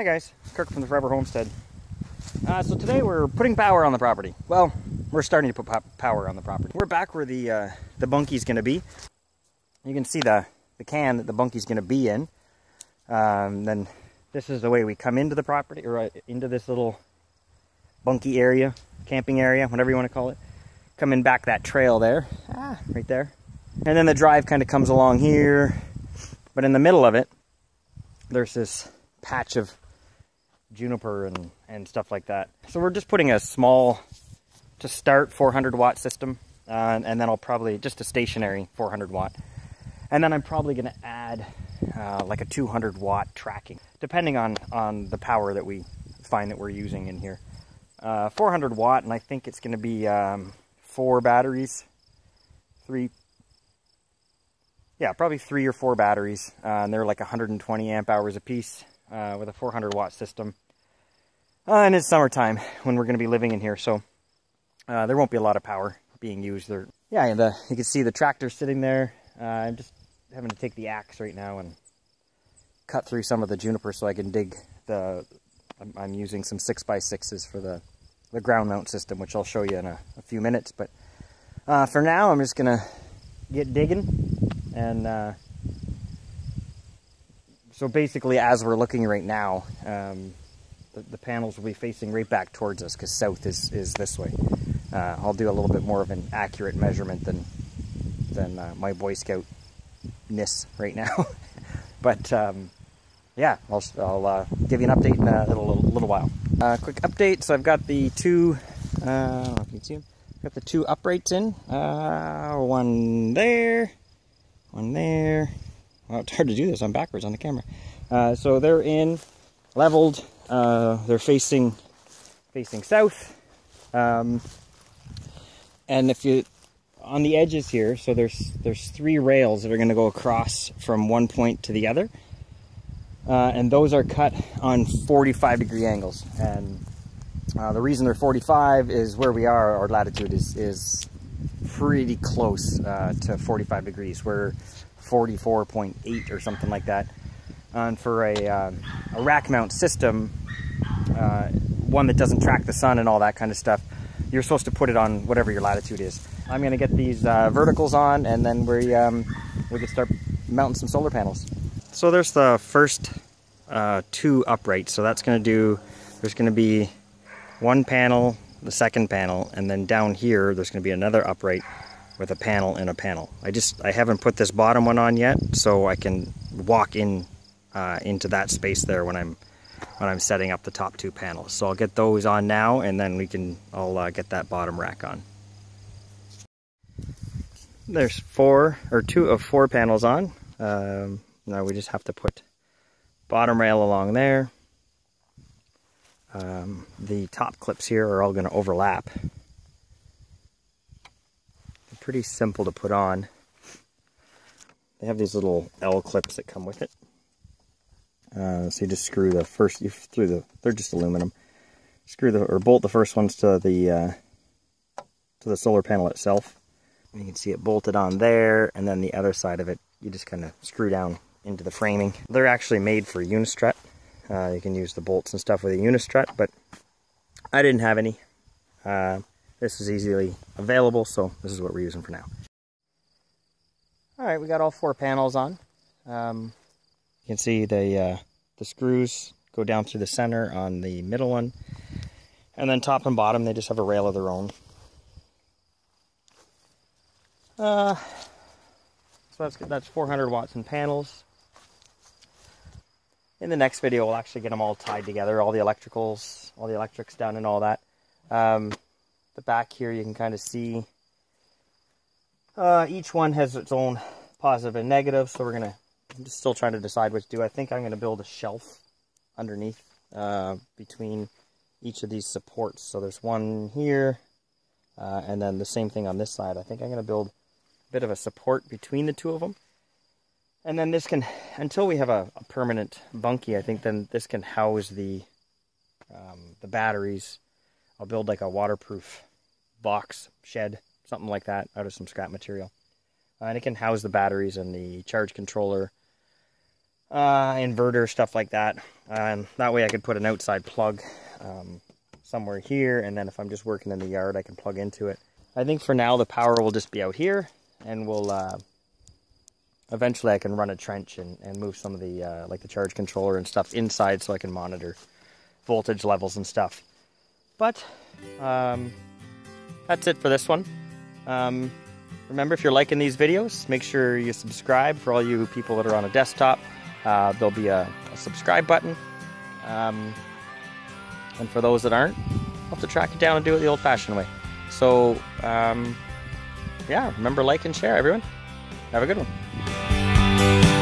Hi guys, Kirk from the Forever Homestead. Uh, so today we're putting power on the property. Well, we're starting to put power on the property. We're back where the uh, the bunky's going to be. You can see the, the can that the bunky's going to be in. Um, then this is the way we come into the property, or uh, into this little bunky area, camping area, whatever you want to call it. Coming back that trail there, ah, right there. And then the drive kind of comes along here. But in the middle of it, there's this patch of juniper and, and stuff like that. So we're just putting a small, to start 400 watt system. Uh, and then I'll probably, just a stationary 400 watt. And then I'm probably going to add uh, like a 200 watt tracking, depending on, on the power that we find that we're using in here. Uh, 400 watt, and I think it's going to be um, four batteries, three, yeah, probably three or four batteries, uh, and they're like 120 amp hours a piece uh, with a 400 watt system. Uh, and it's summertime when we're going to be living in here, so uh, there won't be a lot of power being used. There, yeah, the, you can see the tractor sitting there. Uh, I'm just having to take the axe right now and cut through some of the juniper so I can dig the. I'm, I'm using some six by sixes for the the ground mount system, which I'll show you in a, a few minutes. But uh, for now, I'm just gonna get digging and. So basically, as we're looking right now, um, the, the, panels will be facing right back towards us because south is, is this way. Uh, I'll do a little bit more of an accurate measurement than than uh, my Boy Scout ness right now. but um, yeah, I'll, I'll uh, give you an update in a little, little, little while. Uh, quick update. So I've got the two. Uh, see. Got the two uprights in. Uh, one there, one there, well, it's hard to do this. I'm backwards on the camera. Uh, so they're in, leveled. Uh, they're facing facing south. Um, and if you on the edges here, so there's there's three rails that are going to go across from one point to the other, uh, and those are cut on 45 degree angles. And uh, the reason they're 45 is where we are. Our latitude is is pretty close uh, to 45 degrees. We're 44.8 or something like that. And for a, uh, a rack mount system, uh, one that doesn't track the sun and all that kind of stuff, you're supposed to put it on whatever your latitude is. I'm going to get these uh, verticals on and then we, um, we can start mounting some solar panels. So there's the first uh, two uprights. So that's going to do, there's going to be one panel, the second panel, and then down here there's going to be another upright with a panel and a panel. I just I haven't put this bottom one on yet, so I can walk in uh, into that space there when I'm when I'm setting up the top two panels. So I'll get those on now, and then we can I'll uh, get that bottom rack on. There's four or two of four panels on. Um, now we just have to put bottom rail along there. Um, the top clips here are all going to overlap pretty simple to put on. They have these little L clips that come with it. Uh, so you just screw the first, you through the, they're just aluminum. Screw the, or bolt the first ones to the, uh, to the solar panel itself. You can see it bolted on there, and then the other side of it, you just kind of screw down into the framing. They're actually made for Unistrut. Uh, you can use the bolts and stuff with a Unistrut, but I didn't have any. Uh, this is easily available, so this is what we're using for now. All right, we got all four panels on. Um, you can see the, uh, the screws go down through the center on the middle one. And then top and bottom, they just have a rail of their own. Uh, so that's, that's 400 watts in panels. In the next video, we'll actually get them all tied together, all the electricals, all the electrics done and all that. Um, the back here you can kind of see uh, each one has its own positive and negative so we're gonna I'm just still trying to decide what to do. I think I'm gonna build a shelf underneath uh, between each of these supports. So there's one here uh, and then the same thing on this side. I think I'm gonna build a bit of a support between the two of them and then this can until we have a, a permanent bunkie I think then this can house the um, the batteries I'll build like a waterproof box, shed, something like that out of some scrap material. Uh, and it can house the batteries and the charge controller. uh, inverter, stuff like that. And that way I could put an outside plug um, somewhere here. And then if I'm just working in the yard, I can plug into it. I think for now the power will just be out here and we'll uh, eventually I can run a trench and, and move some of the uh, like the charge controller and stuff inside so I can monitor voltage levels and stuff. But um, that's it for this one. Um, remember, if you're liking these videos, make sure you subscribe. For all you people that are on a desktop, uh, there'll be a, a subscribe button. Um, and for those that aren't, I'll have to track it down and do it the old-fashioned way. So, um, yeah, remember like and share, everyone. Have a good one. Thank you.